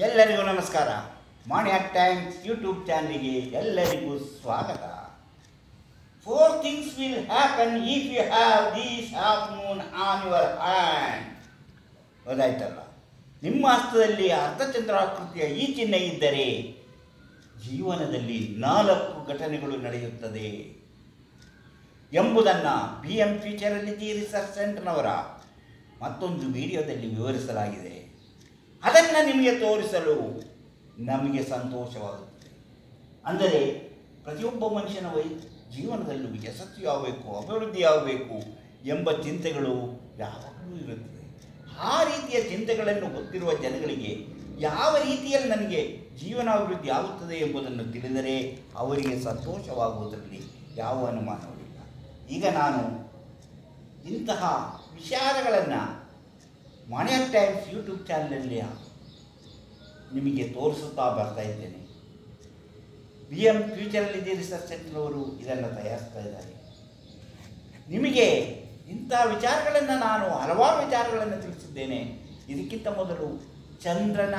ಎಲ್ಲರಿಗೂ ನಮಸ್ಕಾರ. ಮಾಣಿಯ times YouTube ಚಾನಲ್ಗೆ ಎಲ್ಲರಿಗೂ ಸ್ವಾಗತ. Four things will happen if you have these half moon on your hand ಗೊತ್ತಾಯ್ತಲ್ಲ? ನಿಮ್ಮ ಹಸ್ತದಲ್ಲಿ ಅರ್ಧಚಂದ್ರಾಕೃತಿಯ ಈ ಚಿಹ್ನೆ ಇದ್ದರೆ ಜೀವನದಲ್ಲಿ ನಾಲ್ಕು ಘಟನೆಗಳು ನಡೆಯುತ್ತದೆ. ಎಂಬುದನ್ನು ಬಿ ಎಂ ಫ್ಯೂಚರಲಿಟಿ ರಿಸರ್ಚ್ ಸೆಂಟರ್ನವರ ಮತ್ತೊಂದು ವಿಡಿಯೋದಲ್ಲಿ ವಿವರಿಸಲಾಗಿದೆ. ಅದನ್ನು ನಿಮಗೆ ತೋರಿಸಲು ನಮಗೆ ಸಂತೋಷವಾಗುತ್ತೆ ಅಂದರೆ ಪ್ರತಿಯೊಬ್ಬ ಮನುಷ್ಯನ ವೈ ಜೀವನದಲ್ಲೂ ಅಭಿವೃದ್ಧಿ ಆಗಬೇಕು ಎಂಬ ಚಿಂತೆಗಳು ಯಾವಾಗಲೂ ಇರುತ್ತದೆ ಆ ರೀತಿಯ ಚಿಂತೆಗಳನ್ನು ಗೊತ್ತಿರುವ ಜನಗಳಿಗೆ ಯಾವ ರೀತಿಯಲ್ಲಿ ನನಗೆ ಜೀವನಾಭಿವೃದ್ಧಿ ಆಗುತ್ತದೆ ಎಂಬುದನ್ನು ತಿಳಿದರೆ ಅವರಿಗೆ ಸಂತೋಷವಾಗುವುದರಲ್ಲಿ ಯಾವ ಅನುಮಾನವಿಲ್ಲ ಈಗ ನಾನು ಇಂತಹ ವಿಚಾರಗಳನ್ನು ಮನೆಯ ಟೈಮ್ಸ್ ಯೂಟ್ಯೂಬ್ ಚಾನಲಲ್ಲಿ ನಿಮಗೆ ತೋರಿಸುತ್ತಾ ಬರ್ತಾ ಇದ್ದೇನೆ. B M Futurality research center ಅವರು ಇದನ್ನು ತಯಾರಿಸ್ತಾ ಇದ್ದಾರೆ. ನಿಮಗೆ ಇಂಥ ವಿಚಾರಗಳನ್ನು ನಾನು ಹಲವಾರು ವಿಚಾರಗಳನ್ನು ತಿಳಿಸಿದ್ದೇನೆ. ಇದಕ್ಕಿಂತ ಮೊದಲು ಚಂದ್ರನ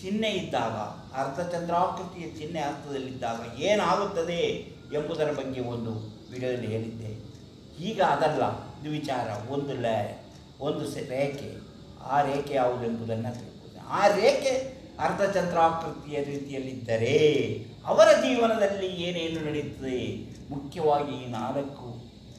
ಚಿಹ್ನೆ ಇದ್ದಾಗ ಅರ್ಧಚಂದ್ರಾಕೃತಿಯ ಚಿಹ್ನೆ ಅರ್ಥದಲ್ಲಿದ್ದಾಗ ಏನಾಗುತ್ತದೆ ಎಂಬುದರ ಬಗ್ಗೆ ಒಂದು ವಿಡಿಯೋದಲ್ಲಿ ಹೇಳಿದ್ದೆ. ಈಗ ಅದಲ್ಲ ಇದು ವಿಚಾರ ಒಂದು ಲಯ ಒಂದು ಸೆ, ರೇಖೆ, ಆ ರೇಖೆ ಯಾವುದು ಎಂಬುದನ್ನು ಆ ರೇಖೆ ಅರ್ಧಚಂದ್ರಾಕೃತಿಯ ರೀತಿಯಲ್ಲಿದ್ದರೆ ಅವರ ಜೀವನದಲ್ಲಿ ಏನೇನು ನಡೆಯುತ್ತದೆ? ಮುಖ್ಯವಾಗಿ ಈ ನಾಲ್ಕು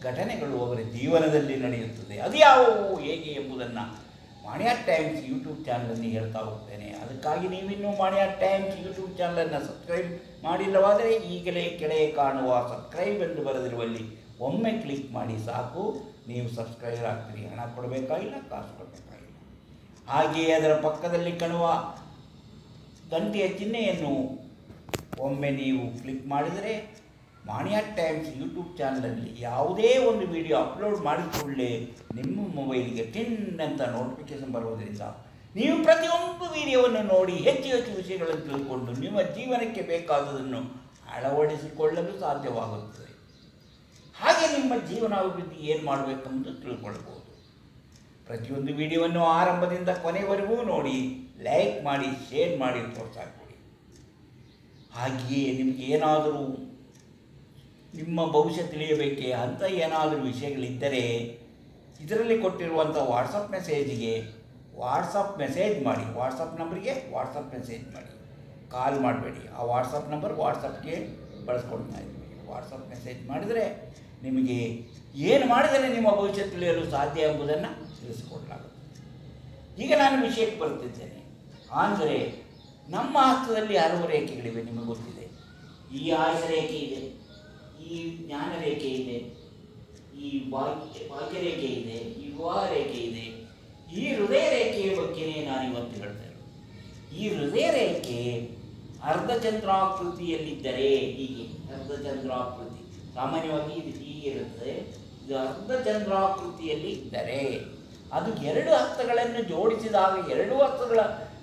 ಘಟನೆಗಳು ಅವರ ಜೀವನದಲ್ಲಿ ನಡೆಯುತ್ತದೆ. ಅದು ಯಾವುವು, ಹೇಗೆ ಎಂಬುದನ್ನು ಮಾಣಿಯಾ ಟೈಮ್ಸ್ ಯೂಟ್ಯೂಬ್ ಚಾನಲಲ್ಲಿ ಹೇಳ್ತಾ ಹೋಗ್ತೇನೆ. ಅದಕ್ಕಾಗಿ ನೀವಿನ್ನೂ ಮಾಣಿಯಾ ಟೈಮ್ಸ್ ಯೂಟ್ಯೂಬ್ ಚಾನಲನ್ನು ಸಬ್ಸ್ಕ್ರೈಬ್ ಮಾಡಿಲ್ಲವಾದರೆ ಈಗಲೇ ಕೆಳಗೆ ಕಾಣುವ ಸಬ್ಸ್ಕ್ರೈಬ್ ಎಂದು ಬರೆದಿರುವಲ್ಲಿ ಒಮ್ಮೆ ಕ್ಲಿಕ್ ಮಾಡಿ ಸಾಕು. ನೀವು ಸಬ್ಸ್ಕ್ರೈಬರ್ ಆಗ್ತೀರಿ, ಹಣ ಕೊಡಬೇಕಾಗಿಲ್ಲ ಕಾಸು ಕೊಡಬೇಕಾಗಿಲ್ಲ ಹಾಗೆಯೇ ಅದರ ಪಕ್ಕದಲ್ಲಿ ಕಾಣುವ ಗಂಟೆಯ ಚಿಹ್ನೆಯನ್ನು ಒಮ್ಮೆ ನೀವು ಕ್ಲಿಕ್ ಮಾಡಿದರೆ ಮಾಣಿಯಾ ಟೈಮ್ಸ್ ಯೂಟ್ಯೂಬ್ ಚಾನಲಲ್ಲಿ ಯಾವುದೇ ಒಂದು ವಿಡಿಯೋ ಅಪ್ಲೋಡ್ ಮಾಡಿದ ನಿಮ್ಮ ಮೊಬೈಲಿಗೆ ಟಿನ್ ಅಂತ ನೋಟಿಫಿಕೇಶನ್ ಬರುವುದರಿಂದ ನೀವು ಪ್ರತಿಯೊಂದು ವಿಡಿಯೋವನ್ನು ನೋಡಿ ಹೆಚ್ಚು ಹೆಚ್ಚು ವಿಷಯಗಳನ್ನು ತಿಳ್ಕೊಂಡು ನಿಮ್ಮ ಜೀವನಕ್ಕೆ ಬೇಕಾದುದನ್ನು ಅಳವಡಿಸಿಕೊಳ್ಳಲು ಸಾಧ್ಯವಾಗುತ್ತದೆ. ಹಾಗೆ ನಿಮ್ಮ ಜೀವನಾಭಿವೃದ್ಧಿ ಏನು ಮಾಡಬೇಕೆಂದು ತಿಳ್ಕೊಳ್ಬೋದು. ಪ್ರತಿಯೊಂದು ವಿಡಿಯೋವನ್ನು ಆರಂಭದಿಂದ ಕೊನೆವರೆಗೂ ನೋಡಿ ಲೈಕ್ ಮಾಡಿ ಶೇರ್ ಮಾಡಿ ಪ್ರೋತ್ಸಾಹ ಕೊಡಿ ಹಾಗೆಯೇ ನಿಮಗೆ ಏನಾದರೂ ನಿಮ್ಮ ಭವಿಷ್ಯ ತಿಳಿಯಬೇಕೆ ಅಂತ ಏನಾದರೂ ವಿಷಯಗಳಿದ್ದರೆ, ಇದರಲ್ಲಿ ಕೊಟ್ಟಿರುವಂಥ ವಾಟ್ಸಪ್ ಮೆಸೇಜಿಗೆ ವಾಟ್ಸಪ್ ಮೆಸೇಜ್ ಮಾಡಿ. ವಾಟ್ಸಪ್ ನಂಬರಿಗೆ ವಾಟ್ಸಪ್ ಮೆಸೇಜ್ ಮಾಡಿ. ಕಾಲ್ ಮಾಡಬೇಡಿ. ಆ ವಾಟ್ಸಪ್ ನಂಬರ್ ವಾಟ್ಸಪ್ಗೆ ಬಳಸ್ಕೊಳ್ತಾ ಇದ್ದೀವಿ. ವಾಟ್ಸಪ್ ಮೆಸೇಜ್ ಮಾಡಿದರೆ ನಿಮಗೆ ಏನು ಮಾಡಿದರೆ ನಿಮ್ಮ ಭವಿಷ್ಯ ತಿಳಿಯಲು ಸಾಧ್ಯ ಎಂಬುದನ್ನು ತಿಳಿಸಿಕೊಡಲಾಗುತ್ತೆ ಈಗ ನಾನು ವಿಷಯಕ್ಕೆ ಬರುತ್ತಿದ್ದೇನೆ. ಅಂದರೆ ನಮ್ಮ ಹಸ್ತದಲ್ಲಿ ಹಲವು ರೇಖೆಗಳಿವೆ ನಿಮಗೆ ಗೊತ್ತಿದೆ? ಈ ಆಯುಷ ರೇಖೆ ಇದೆ, ಈ ಜ್ಞಾನ ರೇಖೆ ಇದೆ, ಈ ಭಾಗ್ಯ ರೇಖೆ ಇದೆ, ಈ ವಿವಾಹ ರೇಖೆ ಇದೆ, ಈ ಹೃದಯ ರೇಖೆಯ ಬಗ್ಗೆನೇ ನಾನು ಇವತ್ತು ಹೇಳ್ತಾ ಇರೋದು. ಈ ಹೃದಯ ರೇಖೆ ಅರ್ಧಚಂದ್ರಾಕೃತಿಯಲ್ಲಿದ್ದರೆ ಹೀಗೆ, ಅರ್ಧಚಂದ್ರಾಕೃತಿ. ಸಾಮಾನ್ಯವಾಗಿ ಇದು ಹೀಗೆ ಇದು ಇದು ಅರ್ಧಚಂದ್ರಾಕೃತಿಯಲ್ಲಿ ಇದ್ದರೆ ಅದು ಎರಡು ಹಸ್ತಗಳನ್ನು ಜೋಡಿಸಿದಾಗ ಎರಡು ಹಸ್ತಗಳ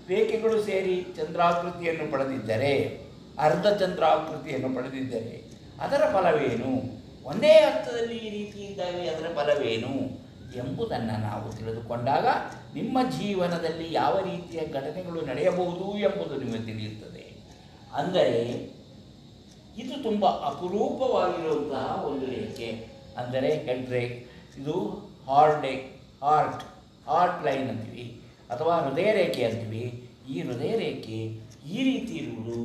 ರೇಖೆಗಳು ಸೇರಿ ಚಂದ್ರಾಕೃತಿಯನ್ನು ಪಡೆದಿದ್ದರೆ, ಅರ್ಧಚಂದ್ರಾಕೃತಿಯನ್ನು ಪಡೆದಿದ್ದರೆ ಅದರ ಫಲವೇನು? ಒಂದೇ ಅರ್ಥದಲ್ಲಿ ಈ ರೀತಿ ಇದ್ದಾಗ ಅದರ ಫಲವೇನು? ಎಂಬುದನ್ನು ನಾವು ತಿಳಿದುಕೊಂಡಾಗ ನಿಮ್ಮ ಜೀವನದಲ್ಲಿ ಯಾವ ರೀತಿಯ ಘಟನೆಗಳು ನಡೆಯಬಹುದು ಎಂಬುದು ನಿಮಗೆ ತಿಳಿಯುತ್ತದೆ. ಅಂದರೆ ಇದು ತುಂಬ ಅಪರೂಪವಾಗಿರುವಂತಹ ಒಂದು ಅಂದರೆ ಹೆಡ್ ರೇಕ್ ಇದು ಹಾರ್ಡ್ ಹಾರ್ಟ್ ಹಾರ್ಟ್ ಲೈನ್ ಅಂತೀವಿ, ಅಥವಾ ಹೃದಯ ರೇಖೆ ಅಂತೀವಿ. ಈ ಹೃದಯ ರೇಖೆ ಈ ರೀತಿ ಇರುವುದು,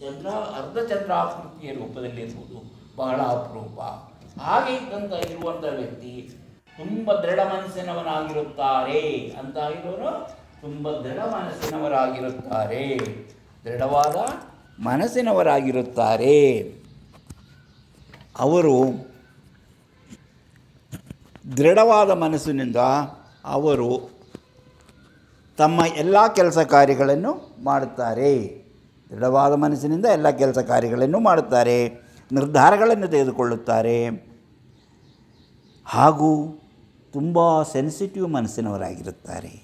ಚಂದ್ರ ಅರ್ಧಚಂದ್ರಾಕೃತಿಯ ರೂಪದಲ್ಲಿರುವುದು ಬಹಳ ಅಪರೂಪ. ಹಾಗೆ ಇದ್ದಂಥ ಇರುವಂಥ ವ್ಯಕ್ತಿ ತುಂಬ ದೃಢ ಮನಸ್ಸಿನವನಾಗಿರುತ್ತಾರೆ ಅಂತ ಇರೋರು ತುಂಬ ದೃಢ ಮನಸ್ಸಿನವರಾಗಿರುತ್ತಾರೆ. ದೃಢವಾದ ಮನಸ್ಸಿನವರಾಗಿರುತ್ತಾರೆ. ಅವರು ದೃಢವಾದ ಮನಸ್ಸಿನಿಂದ ಅವರು ತಮ್ಮ ಎಲ್ಲ ಕೆಲಸ ಕಾರ್ಯಗಳನ್ನು ಮಾಡುತ್ತಾರೆ. ದೃಢವಾದ ಮನಸ್ಸಿನಿಂದ ಎಲ್ಲ ಕೆಲಸ ಕಾರ್ಯಗಳನ್ನು ಮಾಡುತ್ತಾರೆ. ನಿರ್ಧಾರಗಳನ್ನು ತೆಗೆದುಕೊಳ್ಳುತ್ತಾರೆ. ಹಾಗೂ ತುಂಬ ಸೆನ್ಸಿಟಿವ್ ಮನಸ್ಸಿನವರಾಗಿರುತ್ತಾರೆ.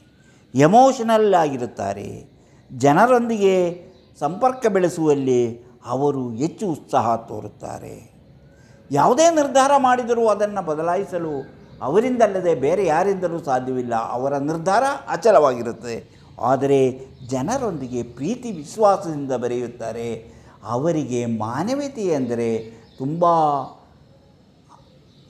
ಎಮೋಷನಲ್ ಆಗಿರುತ್ತಾರೆ. ಜನರೊಂದಿಗೆ ಸಂಪರ್ಕ ಬೆಳೆಸುವಲ್ಲಿ ಅವರು ಹೆಚ್ಚು ಉತ್ಸಾಹ ತೋರುತ್ತಾರೆ. ಯಾವುದೇ ನಿರ್ಧಾರ ಮಾಡಿದರೂ ಅದನ್ನು ಬದಲಾಯಿಸಲು ಅವರಿಂದಲ್ಲದೆ ಬೇರೆ ಯಾರಿಂದಲೂ ಸಾಧ್ಯವಿಲ್ಲ. ಅವರ ನಿರ್ಧಾರ ಅಚಲವಾಗಿರುತ್ತದೆ ಆದರೆ ಜನರೊಂದಿಗೆ ಪ್ರೀತಿ ವಿಶ್ವಾಸದಿಂದ ಬೆರೆಯುತ್ತಾರೆ. ಅವರಿಗೆ ಮಾನವೀಯತೆ ಎಂದರೆ ತುಂಬ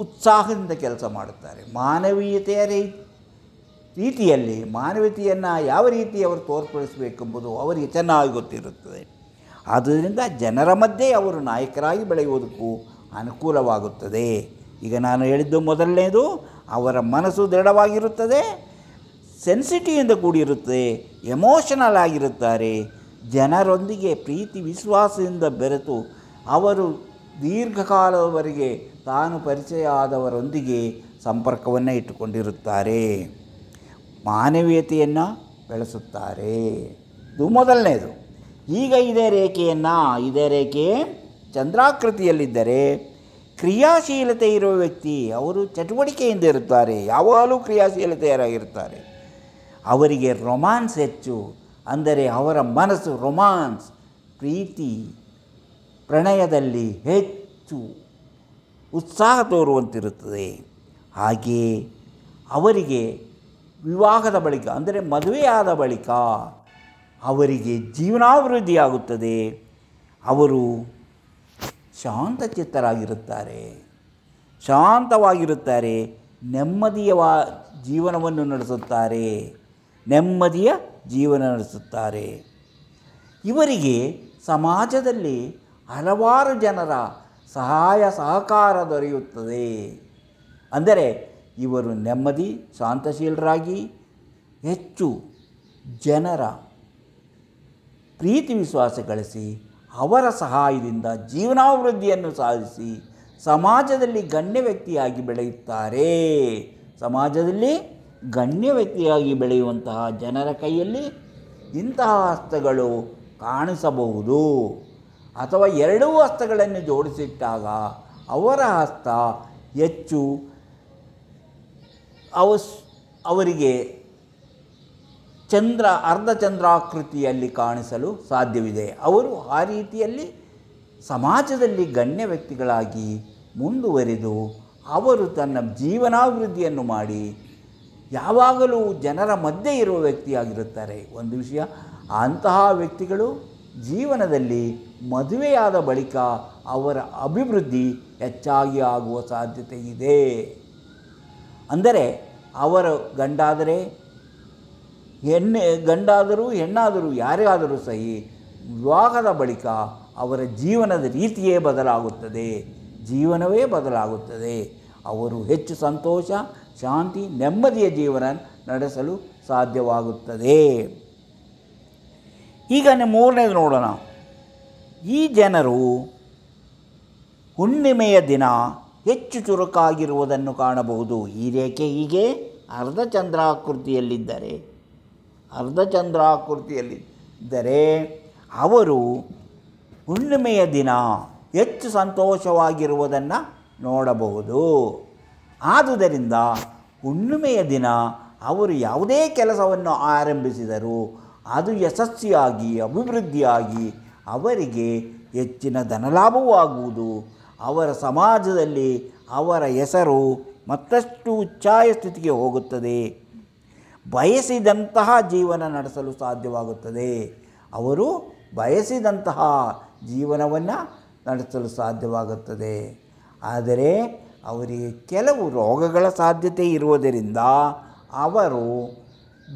ಉತ್ಸಾಹದಿಂದ ಕೆಲಸ ಮಾಡುತ್ತಾರೆ. ಮಾನವೀಯತೆಯ ರೀತಿಯಲ್ಲಿ ಮಾನವೀಯತೆಯನ್ನು ಯಾವ ರೀತಿ ಅವರು ತೋರ್ಪಡಿಸಬೇಕೆಂಬುದು ಅವರಿಗೆ ಚೆನ್ನಾಗಿ ಗೊತ್ತಿರುತ್ತದೆ. ಆದ್ದರಿಂದ ಜನರ ಮಧ್ಯೆ ಅವರು ನಾಯಕರಾಗಿ ಬೆಳೆಯುವುದಕ್ಕೂ ಅನುಕೂಲವಾಗುತ್ತದೆ. ಈಗ ನಾನು ಹೇಳಿದ್ದು ಮೊದಲನೇದು, ಅವರ ಮನಸ್ಸು ದೃಢವಾಗಿರುತ್ತದೆ ಸೆನ್ಸಿಟಿವಿಂದ ಕೂಡಿರುತ್ತದೆ ಎಮೋಷನಲ್ ಆಗಿರುತ್ತಾರೆ, ಜನರೊಂದಿಗೆ ಪ್ರೀತಿ, ವಿಶ್ವಾಸದಿಂದ ಬೆರೆತು, ಅವರು ದೀರ್ಘಕಾಲದವರೆಗೆ ತಾನು ಪರಿಚಯ ಆದವರೊಂದಿಗೆ ಸಂಪರ್ಕವನ್ನು ಇಟ್ಟುಕೊಂಡಿರುತ್ತಾರೆ. ಮಾನವೀಯತೆಯನ್ನು ಬೆಳೆಸುತ್ತಾರೆ. ಇದು ಮೊದಲನೇದು. ಈಗ ಇದೇ ರೇಖೆಯನ್ನು, ಇದೇ ರೇಖೆ ಚಂದ್ರಾಕೃತಿಯಲ್ಲಿದ್ದರೆ ಕ್ರಿಯಾಶೀಲತೆ ಇರುವ ವ್ಯಕ್ತಿ, ಅವರು ಚಟುವಟಿಕೆಯಿಂದ ಇರುತ್ತಾರೆ, ಯಾವಾಗಲೂ ಕ್ರಿಯಾಶೀಲತೆಯರಾಗಿರುತ್ತಾರೆ. ಅವರಿಗೆ ರೊಮ್ಯಾನ್ಸ್ ಹೆಚ್ಚು, ಅಂದರೆ ಅವರ ಮನಸ್ಸು ರೊಮ್ಯಾನ್ಸ್ ಪ್ರೀತಿ, ಪ್ರಣಯದಲ್ಲಿ ಹೆಚ್ಚು ಉತ್ಸಾಹ ತೋರುವಂತಿರುತ್ತದೆ. ಹಾಗೆಯೇ ಅವರಿಗೆ ವಿವಾಹದ ಬಳಿಕ, ಅಂದರೆ ಮದುವೆಯಾದ ಬಳಿಕ, ಅವರಿಗೆ ಜೀವನಾಭಿವೃದ್ಧಿಯಾಗುತ್ತದೆ. ಅವರು ಶಾಂತಚಿತ್ತರಾಗಿರುತ್ತಾರೆ. ಶಾಂತವಾಗಿರುತ್ತಾರೆ ನೆಮ್ಮದಿಯ ಜೀವನವನ್ನು ನಡೆಸುತ್ತಾರೆ. ನೆಮ್ಮದಿಯ ಜೀವನ ನಡೆಸುತ್ತಾರೆ. ಇವರಿಗೆ ಸಮಾಜದಲ್ಲಿ ಹಲವಾರು ಜನರ ಸಹಾಯ ಸಹಕಾರ ದೊರೆಯುತ್ತದೆ. ಅಂದರೆ ಇವರು ನೆಮ್ಮದಿ, ಶಾಂತಶೀಲರಾಗಿ, ಹೆಚ್ಚು ಜನರ ಪ್ರೀತಿ ವಿಶ್ವಾಸ ಗಳಿಸಿ ಅವರ ಸಹಾಯದಿಂದ ಜೀವನಾಭಿವೃದ್ಧಿಯನ್ನು ಸಾಧಿಸಿ ಸಮಾಜದಲ್ಲಿ ಗಣ್ಯ ವ್ಯಕ್ತಿಯಾಗಿ ಬೆಳೆಯುತ್ತಾರೆ. ಸಮಾಜದಲ್ಲಿ ಗಣ್ಯ ವ್ಯಕ್ತಿಯಾಗಿ ಬೆಳೆಯುವಂತಹ ಜನರ ಕೈಯಲ್ಲಿ ಇಂತಹ ಹಸ್ತಗಳು ಕಾಣಿಸಬಹುದು. ಅಥವಾ ಎರಡೂ ಹಸ್ತಗಳನ್ನು ಜೋಡಿಸಿಟ್ಟಾಗ ಅವರ ಹಸ್ತ ಹೆಚ್ಚು ಅವಸ್, ಅವರಿಗೆ ಚಂದ್ರ ಅರ್ಧಚಂದ್ರಾಕೃತಿಯಲ್ಲಿ ಕಾಣಿಸಲು ಸಾಧ್ಯವಿದೆ. ಅವರು ಆ ರೀತಿಯಲ್ಲಿ ಸಮಾಜದಲ್ಲಿ ಗಣ್ಯ ವ್ಯಕ್ತಿಗಳಾಗಿ ಮುಂದುವರಿದು ಅವರು ತನ್ನ ಜೀವನಾಭಿವೃದ್ಧಿಯನ್ನು ಮಾಡಿ ಯಾವಾಗಲೂ ಜನರ ಮಧ್ಯೆ ಇರುವ ವ್ಯಕ್ತಿಯಾಗಿರುತ್ತಾರೆ. ಒಂದು ವಿಷಯ, ಅಂತಹ ವ್ಯಕ್ತಿಗಳು ಜೀವನದಲ್ಲಿ ಮದುವೆಯಾದ ಬಳಿಕ ಅವರ ಅಭಿವೃದ್ಧಿ ಹೆಚ್ಚಾಗಿ ಆಗುವ ಸಾಧ್ಯತೆ ಇದೆ. ಅಂದರೆ, ಅವರ ಗಂಡಾದರೆ ಹೆಣ್ಣೆ ಗಂಡಾದರೂ ಹೆಣ್ಣಾದರೂ ಯಾರೇ ಆದರೂ ಸಹಿ, ವಿವಾಹದ ಬಳಿಕ ಅವರ ಜೀವನದ ರೀತಿಯೇ ಬದಲಾಗುತ್ತದೆ. ಜೀವನವೇ ಬದಲಾಗುತ್ತದೆ. ಅವರು ಹೆಚ್ಚು ಸಂತೋಷ, ಶಾಂತಿ, ನೆಮ್ಮದಿಯ ಜೀವನ ನಡೆಸಲು ಸಾಧ್ಯವಾಗುತ್ತದೆ. ಈಗ ಮೂರನೇದು ನೋಡೋಣ. ಈ ಜನರು ಹುಣ್ಣಿಮೆಯ ದಿನ ಹೆಚ್ಚು ಚುರುಕಾಗಿರುವುದನ್ನು ಕಾಣಬಹುದು. ಈ ರೇಖೆ ಹೀಗೆ ಅರ್ಧಚಂದ್ರಾಕೃತಿಯಲ್ಲಿದ್ದರೆ ಅರ್ಧಚಂದ್ರಾಕೃತಿಯಲ್ಲಿದ್ದರೆ ಅವರು ಹುಣ್ಣಿಮೆಯ ದಿನ ಹೆಚ್ಚು ಸಂತೋಷವಾಗಿರುವುದನ್ನು ನೋಡಬಹುದು. ಆದುದರಿಂದ ಹುಣ್ಣಿಮೆಯ ದಿನ ಅವರು ಯಾವುದೇ ಕೆಲಸವನ್ನು ಆರಂಭಿಸಿದರೂ ಅದು ಯಶಸ್ವಿಯಾಗಿ, ಅಭಿವೃದ್ಧಿಯಾಗಿ ಅವರಿಗೆ ಹೆಚ್ಚಿನ ಧನಲಾಭವೂ ಆಗುವುದು. ಅವರ ಸಮಾಜದಲ್ಲಿ ಅವರ ಹೆಸರು ಮತ್ತಷ್ಟು ಉಚ್ಚಾಯ ಸ್ಥಿತಿಗೆ ಹೋಗುತ್ತದೆ. ಬಯಸಿದಂತಹ ಜೀವನ ನಡೆಸಲು ಸಾಧ್ಯವಾಗುತ್ತದೆ. ಅವರು ಬಯಸಿದಂತಹ ಜೀವನವನ್ನು ನಡೆಸಲು ಸಾಧ್ಯವಾಗುತ್ತದೆ. ಆದರೆ ಅವರಿಗೆ ಕೆಲವು ರೋಗಗಳ ಸಾಧ್ಯತೆ ಇರುವುದರಿಂದ ಅವರು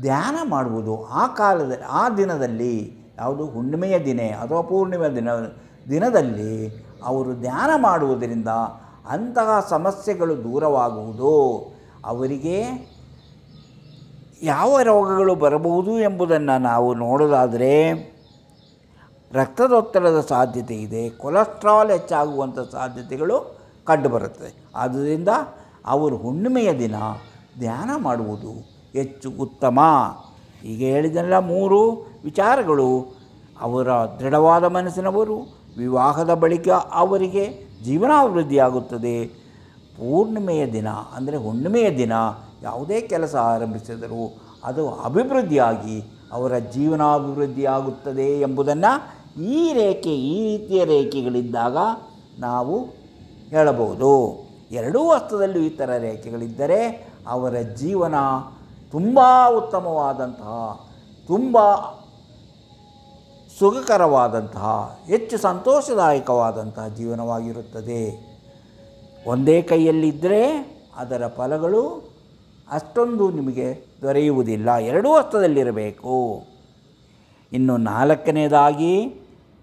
ಧ್ಯಾನ ಮಾಡುವುದು ಆ ಕಾಲದಲ್ಲಿ ಆ ದಿನದಲ್ಲಿ ಯಾವುದು ಹುಣ್ಣಿಮೆಯ ದಿನ ಅಥವಾ ಪೂರ್ಣಿಮೆಯ ದಿನ, ದಿನದಲ್ಲಿ ಅವರು ಧ್ಯಾನ ಮಾಡುವುದರಿಂದ ಅಂತಹ ಸಮಸ್ಯೆಗಳು ದೂರವಾಗುವುದು. ಅವರಿಗೆ ಯಾವ ರೋಗಗಳು ಬರಬಹುದು ಎಂಬುದನ್ನು ನಾವು ನೋಡೋದಾದರೆ ರಕ್ತದೊತ್ತಡದ ಸಾಧ್ಯತೆ ಇದೆ, ಕೊಲೆಸ್ಟ್ರಾಲ್ ಹೆಚ್ಚಾಗುವಂಥ ಸಾಧ್ಯತೆಗಳು ಕಂಡುಬರುತ್ತದೆ. ಆದ್ದರಿಂದ ಅವರು ಹುಣ್ಣಿಮೆಯ ದಿನ ಧ್ಯಾನ ಮಾಡುವುದು ಹೆಚ್ಚು ಉತ್ತಮ. ಹೀಗೆ ಹೇಳಿದೆಲ್ಲ ಮೂರು ವಿಚಾರಗಳು. ಅವರ ದೃಢವಾದ ಮನಸ್ಸಿನವರು, ವಿವಾಹದ ಬಳಿಕ ಅವರಿಗೆ ಜೀವನಾಭಿವೃದ್ಧಿಯಾಗುತ್ತದೆ ಪೂರ್ಣಿಮೆಯ ದಿನ ಅಂದರೆ ಹುಣ್ಣಿಮೆಯ ದಿನ ಯಾವುದೇ ಕೆಲಸ ಆರಂಭಿಸಿದರೂ ಅದು ಅಭಿವೃದ್ಧಿಯಾಗಿ ಅವರ ಜೀವನಾಭಿವೃದ್ಧಿಯಾಗುತ್ತದೆ ಎಂಬುದನ್ನು ಈ ರೇಖೆ, ಈ ರೀತಿಯ ರೇಖೆಗಳಿದ್ದಾಗ ನಾವು ಹೇಳಬಹುದು. ಎರಡೂ ಹಸ್ತದಲ್ಲೂ ಈ ಥರ ರೇಖೆಗಳಿದ್ದರೆ ಅವರ ಜೀವನ ತುಂಬ ಉತ್ತಮವಾದಂತಹ, ತುಂಬ ಸುಖಕರವಾದಂತಹ, ಹೆಚ್ಚು ಸಂತೋಷದಾಯಕವಾದಂತಹ ಜೀವನವಾಗಿರುತ್ತದೆ. ಒಂದೇ ಕೈಯಲ್ಲಿದ್ದರೆ ಅದರ ಫಲಗಳು ಅಷ್ಟೊಂದು ನಿಮಗೆ ದೊರೆಯುವುದಿಲ್ಲ. ಎರಡೂ ಹಸ್ತದಲ್ಲಿರಬೇಕು. ಇನ್ನು ನಾಲ್ಕನೇದಾಗಿ,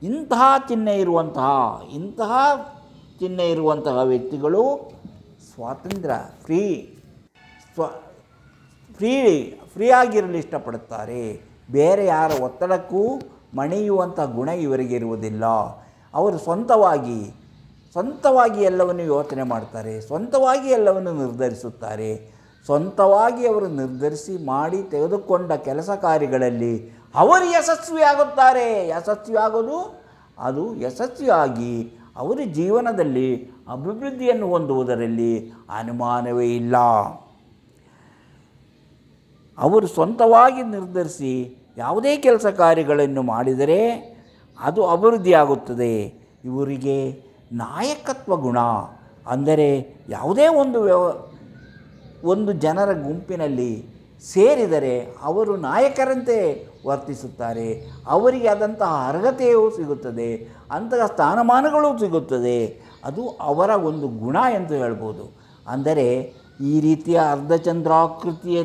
ಇಂತಹ ಚಿಹ್ನೆ ಇರುವಂತಹ, ಇಂತಹ ಚಿಹ್ನೆ ಇರುವಂತಹ ವ್ಯಕ್ತಿಗಳು ಸ್ವಾತಂತ್ರ್ಯ, ಫ್ರೀ, ಸ್ವ, ಫ್ರೀ ಫ್ರೀ ಆಗಿರಲು ಇಷ್ಟಪಡುತ್ತಾರೆ. ಬೇರೆ ಯಾರ ಒತ್ತಡಕ್ಕೂ ಮಣಿಯುವಂಥ ಗುಣ ಇವರಿಗೆ ಇರುವುದಿಲ್ಲ. ಅವರು ಸ್ವಂತವಾಗಿ ಸ್ವಂತವಾಗಿ ಎಲ್ಲವನ್ನು ಯೋಚನೆ ಮಾಡ್ತಾರೆ, ಸ್ವಂತವಾಗಿ ಎಲ್ಲವನ್ನು ನಿರ್ಧರಿಸುತ್ತಾರೆ. ಸ್ವಂತವಾಗಿ ಅವರು ನಿರ್ಧರಿಸಿ ಮಾಡಿ ತೆಗೆದುಕೊಂಡ ಕೆಲಸ ಕಾರ್ಯಗಳಲ್ಲಿ ಅವರು ಯಶಸ್ವಿಯಾಗುತ್ತಾರೆ. ಯಶಸ್ವಿಯಾಗೋದು ಅದು ಯಶಸ್ವಿಯಾಗಿ ಅವರ ಜೀವನದಲ್ಲಿ ಅಭಿವೃದ್ಧಿಯನ್ನು ಹೊಂದುವುದರಲ್ಲಿ ಅನುಮಾನವೇ ಇಲ್ಲ. ಅವರು ಸ್ವಂತವಾಗಿ ನಿರ್ಧರಿಸಿ ಯಾವುದೇ ಕೆಲಸ ಕಾರ್ಯಗಳನ್ನು ಮಾಡಿದರೆ ಅದು ಅಭಿವೃದ್ಧಿಯಾಗುತ್ತದೆ. ಇವರಿಗೆ ನಾಯಕತ್ವ ಗುಣ ಅಂದರೆ ಯಾವುದೇ ಒಂದು ವ್ಯವ ಒಂದು ಜನರ ಗುಂಪಿನಲ್ಲಿ ಸೇರಿದರೆ ಅವರು ನಾಯಕರಂತೆ ವರ್ತಿಸುತ್ತಾರೆ. ಅವರಿಗೆ ಆದಂತಹ ಅರ್ಹತೆಯೂ ಸಿಗುತ್ತದೆ, ಅಂತಹ ಸ್ಥಾನಮಾನಗಳು ಸಿಗುತ್ತದೆ. ಅದು ಅವರ ಒಂದು ಗುಣ ಎಂದು ಹೇಳ್ಬೋದು. ಅಂದರೆ ಈ ರೀತಿಯ ಅರ್ಧಚಂದ್ರಾಕೃತಿಯ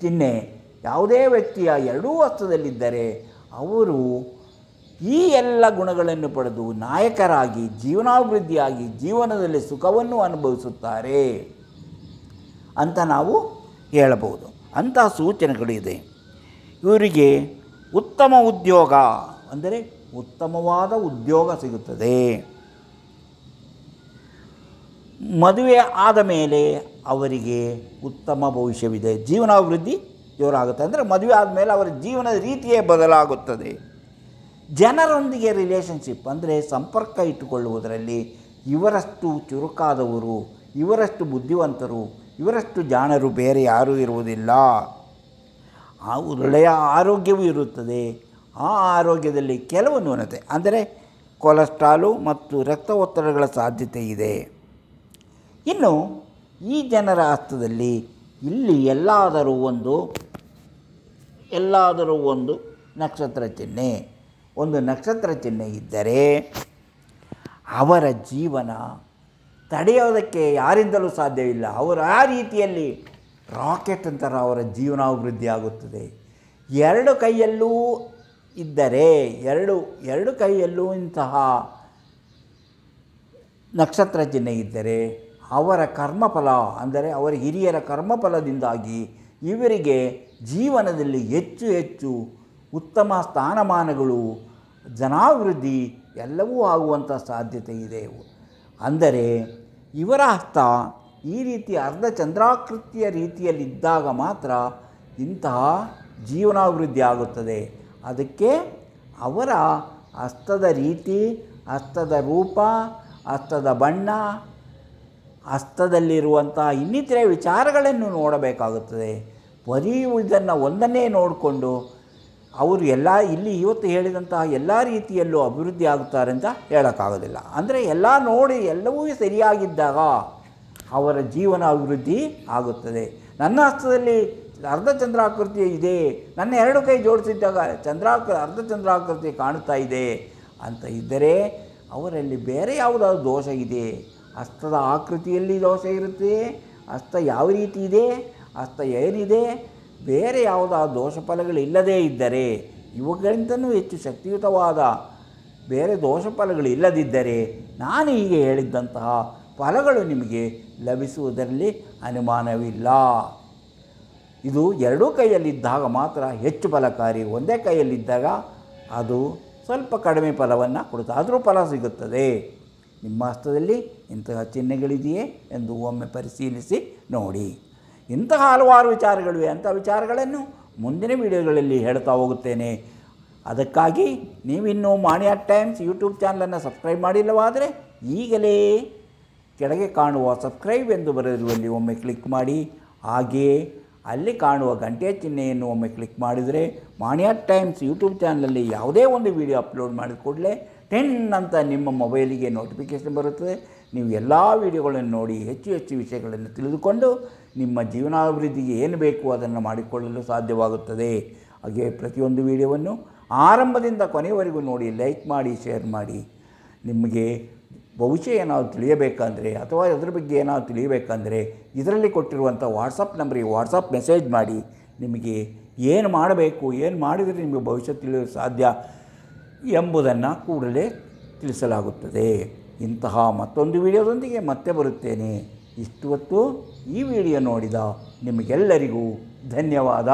ಚಿಹ್ನೆ ಯಾವುದೇ ವ್ಯಕ್ತಿಯ ಎರಡೂ ಹಸ್ತದಲ್ಲಿದ್ದರೆ ಅವರು ಈ ಎಲ್ಲ ಗುಣಗಳನ್ನು ಪಡೆದು ನಾಯಕರಾಗಿ, ಜೀವನಾಭಿವೃದ್ಧಿಯಾಗಿ, ಜೀವನದಲ್ಲಿ ಸುಖವನ್ನು ಅನುಭವಿಸುತ್ತಾರೆ ಅಂತ ನಾವು ಹೇಳಬಹುದು. ಅಂತಹ ಸೂಚನೆಗಳು ಇದೆ. ಇವರಿಗೆ ಉತ್ತಮ ಉದ್ಯೋಗ ಅಂದರೆ ಉತ್ತಮವಾದ ಉದ್ಯೋಗ ಸಿಗುತ್ತದೆ. ಮದುವೆ ಆದ ಮೇಲೆ ಅವರಿಗೆ ಉತ್ತಮ ಭವಿಷ್ಯವಿದೆ. ಜೀವನಾಭಿವೃದ್ಧಿ ಜೋರಾಗುತ್ತೆ. ಅಂದರೆ ಮದುವೆ ಆದಮೇಲೆ ಅವರ ಜೀವನದ ರೀತಿಯೇ ಬದಲಾಗುತ್ತದೆ. ಜನರೊಂದಿಗೆ ರಿಲೇಷನ್ಶಿಪ್ ಅಂದರೆ ಸಂಪರ್ಕ ಇಟ್ಟುಕೊಳ್ಳುವುದರಲ್ಲಿ ಇವರಷ್ಟು ಚುರುಕಾದವರು, ಇವರಷ್ಟು ಬುದ್ಧಿವಂತರು, ಇವರಷ್ಟು ಜಾಣರು ಬೇರೆ ಯಾರೂ ಇರುವುದಿಲ್ಲ. ಆ ಒಳ್ಳೆಯ ಆರೋಗ್ಯವೂ ಇರುತ್ತದೆ. ಆ ಆರೋಗ್ಯದಲ್ಲಿ ಕೆಲವು ನ್ಯೂನತೆ, ಅಂದರೆ ಕೊಲೆಸ್ಟ್ರಾಲು ಮತ್ತು ರಕ್ತ ಒತ್ತಡಗಳ ಸಾಧ್ಯತೆ ಇದೆ. ಇನ್ನು ಈ ಜನರ ಹಸ್ತದಲ್ಲಿ ಇಲ್ಲಿ ಎಲ್ಲಾದರೂ ಒಂದು ಎಲ್ಲಾದರೂ ಒಂದು ನಕ್ಷತ್ರ ಚಿಹ್ನೆ. ಒಂದು ನಕ್ಷತ್ರ ಚಿಹ್ನೆ ಇದ್ದರೆ ಅವರ ಜೀವನ ತಡೆಯೋದಕ್ಕೆ ಯಾರಿಂದಲೂ ಸಾಧ್ಯವಿಲ್ಲ. ಅವರು ಆ ರೀತಿಯಲ್ಲಿ ರಾಕೆಟ್ ಅಂತರ ಅವರ ಜೀವನಾಭಿವೃದ್ಧಿ ಆಗುತ್ತದೆ. ಎರಡು ಕೈಯಲ್ಲೂ ಇದ್ದರೆ, ಎರಡು ಎರಡು ಕೈಯಲ್ಲೂ ಇಂತಹ ನಕ್ಷತ್ರ ಚಿಹ್ನೆ ಇದ್ದರೆ ಅವರ ಕರ್ಮಫಲ, ಅಂದರೆ ಅವರ ಹಿರಿಯರ ಕರ್ಮಫಲದಿಂದಾಗಿ ಇವರಿಗೆ ಜೀವನದಲ್ಲಿ ಹೆಚ್ಚು ಹೆಚ್ಚು ಉತ್ತಮ ಸ್ಥಾನಮಾನಗಳು, ಜನಾಭಿವೃದ್ಧಿ ಎಲ್ಲವೂ ಆಗುವಂಥ ಸಾಧ್ಯತೆ ಇದೆ. ಅಂದರೆ ಇವರ ಹಸ್ತ ಈ ರೀತಿ ಅರ್ಧ ಚಂದ್ರಾಕೃತಿಯ ರೀತಿಯಲ್ಲಿದ್ದಾಗ ಮಾತ್ರ ಇಂತಹ ಜೀವನಾಭಿವೃದ್ಧಿ ಆಗುತ್ತದೆ. ಅದಕ್ಕೆ ಅವರ ಹಸ್ತದ ರೀತಿ, ಹಸ್ತದ ರೂಪ, ಹಸ್ತದ ಬಣ್ಣ, ಹಸ್ತದಲ್ಲಿರುವಂಥ ಇನ್ನಿತರೆ ವಿಚಾರಗಳನ್ನು ನೋಡಬೇಕಾಗುತ್ತದೆ. ಬರೀ ಇದನ್ನು ಒಂದನ್ನೇ ನೋಡಿಕೊಂಡು ಅವರು ಎಲ್ಲ ಇಲ್ಲಿ ಇವತ್ತು ಹೇಳಿದಂತಹ ಎಲ್ಲ ರೀತಿಯಲ್ಲೂ ಅಭಿವೃದ್ಧಿ ಆಗುತ್ತಾರೆ ಅಂತ ಹೇಳೋಕ್ಕಾಗೋದಿಲ್ಲ. ಅಂದರೆ ಎಲ್ಲ ನೋಡಿ ಎಲ್ಲವೂ ಸರಿಯಾಗಿದ್ದಾಗ ಅವರ ಜೀವನ ಅಭಿವೃದ್ಧಿ ಆಗುತ್ತದೆ. ನನ್ನ ಹಸ್ತದಲ್ಲಿ ಅರ್ಧ ಚಂದ್ರಾಕೃತಿ ಇದೆ. ನನ್ನ ಎರಡು ಕೈ ಜೋಡಿಸಿದ್ದಾಗ ಚಂದ್ರಾಕ ಅರ್ಧ ಚಂದ್ರಾಕೃತಿ ಕಾಣುತ್ತಾ ಇದೆ. ಅಂತ ಇದ್ದರೆ ಅವರಲ್ಲಿ ಬೇರೆ ಯಾವುದಾದ್ರು ದೋಷ ಇದೆ? ಹಸ್ತದ ಆಕೃತಿಯಲ್ಲಿ ದೋಷ ಇರುತ್ತೆ. ಹಸ್ತ ಯಾವ ರೀತಿ ಇದೆ? ಹಸ್ತ ಏನಿದೆ? ಬೇರೆ ಯಾವುದಾದ ದೋಷ ಫಲಗಳು ಇಲ್ಲದೇ ಇದ್ದರೆ, ಇವುಗಳಿಂದನೂ ಹೆಚ್ಚು ಶಕ್ತಿಯುತವಾದ ಬೇರೆ ದೋಷ ಫಲಗಳು ಇಲ್ಲದಿದ್ದರೆ ನಾನು ಹೀಗೆ ಹೇಳಿದ್ದಂತಹ ಫಲಗಳು ನಿಮಗೆ ಲಭಿಸುವುದರಲ್ಲಿ ಅನುಮಾನವಿಲ್ಲ. ಇದು ಎರಡೂ ಕೈಯಲ್ಲಿದ್ದಾಗ ಮಾತ್ರ ಹೆಚ್ಚು ಫಲಕಾರಿ. ಒಂದೇ ಕೈಯಲ್ಲಿದ್ದಾಗ ಅದು ಸ್ವಲ್ಪ ಕಡಿಮೆ ಫಲವನ್ನು ಕೊಡುತ್ತೆ ಆದರೂ ಫಲ ಸಿಗುತ್ತದೆ. ನಿಮ್ಮ ಹಸ್ತದಲ್ಲಿ ಇಂತಹ ಚಿಹ್ನೆಗಳಿದೆಯೇ ಎಂದು ಒಮ್ಮೆ ಪರಿಶೀಲಿಸಿ ನೋಡಿ. ಇಂತಹ ಹಲವಾರು ವಿಚಾರಗಳಿವೆ. ಅಂಥ ವಿಚಾರಗಳನ್ನು ಮುಂದಿನ ವಿಡಿಯೋಗಳಲ್ಲಿ ಹೇಳ್ತಾ ಹೋಗುತ್ತೇನೆ. ಅದಕ್ಕಾಗಿ ನೀವಿನ್ನೂ ಮಾಣಿಯಾ ಟೈಮ್ಸ್ ಯೂಟ್ಯೂಬ್ ಚಾನಲನ್ನು ಸಬ್ಸ್ಕ್ರೈಬ್ ಮಾಡಿಲ್ಲವಾದರೆ ಈಗಲೇ ಕೆಳಗೆ ಕಾಣುವ ಸಬ್ಸ್ಕ್ರೈಬ್ ಎಂದು ಬರೆದಿರುವಲ್ಲಿ ಒಮ್ಮೆ ಕ್ಲಿಕ್ ಮಾಡಿ. ಹಾಗೆಯೇ ಅಲ್ಲಿ ಕಾಣುವ ಗಂಟೆಯ ಚಿಹ್ನೆಯನ್ನು ಒಮ್ಮೆ ಕ್ಲಿಕ್ ಮಾಡಿದರೆ ಮಾಣಿಯಾ ಟೈಮ್ಸ್ ಯೂಟ್ಯೂಬ್ ಚಾನಲಲ್ಲಿ ಯಾವುದೇ ಒಂದು ವಿಡಿಯೋ ಅಪ್ಲೋಡ್ ಮಾಡಿದ ಕೂಡಲೇ ಟೆನ್ ಅಂತ ನಿಮ್ಮ ಮೊಬೈಲಿಗೆ ನೋಟಿಫಿಕೇಷನ್ ಬರುತ್ತದೆ. ನೀವು ಎಲ್ಲ ವಿಡಿಯೋಗಳನ್ನು ನೋಡಿ ಹೆಚ್ಚು ಹೆಚ್ಚು ವಿಷಯಗಳನ್ನು ತಿಳಿದುಕೊಂಡು ನಿಮ್ಮ ಜೀವನಾಭಿವೃದ್ಧಿಗೆ ಏನು ಬೇಕು ಅದನ್ನು ಮಾಡಿಕೊಳ್ಳಲು ಸಾಧ್ಯವಾಗುತ್ತದೆ? ಹಾಗೆ ಪ್ರತಿಯೊಂದು ವಿಡಿಯೋವನ್ನು ಆರಂಭದಿಂದ ಕೊನೆಯವರೆಗೂ ನೋಡಿ, ಲೈಕ್ ಮಾಡಿ, ಶೇರ್ ಮಾಡಿ. ನಿಮಗೆ ಭವಿಷ್ಯ ಏನಾದರೂ ತಿಳಿಯಬೇಕಂದರೆ ಅಥವಾ ಅದರ ಬಗ್ಗೆ ಏನಾದರೂ ತಿಳಿಯಬೇಕಂದರೆ ಇದರಲ್ಲಿ ಕೊಟ್ಟಿರುವಂಥ ವಾಟ್ಸಪ್ ನಂಬರಿಗೆ ವಾಟ್ಸಪ್ ಮೆಸೇಜ್ ಮಾಡಿ. ನಿಮಗೆ ಏನು ಮಾಡಬೇಕು, ಏನು ಮಾಡಿದರೆ ನಿಮಗೆ ಭವಿಷ್ಯ ತಿಳಿಯಲು ಸಾಧ್ಯ ಎಂಬುದನ್ನು ಕೂಡಲೇ ತಿಳಿಸಲಾಗುತ್ತದೆ. ಇಂತಹ ಮತ್ತೊಂದು ವಿಡಿಯೋದೊಂದಿಗೆ ಮತ್ತೆ ಬರುತ್ತೇನೆ. ಇಷ್ಟು ಹೊತ್ತು ಈ ವಿಡಿಯೋ ನೋಡಿದ ನಿಮಗೆಲ್ಲರಿಗೂ ಧನ್ಯವಾದ.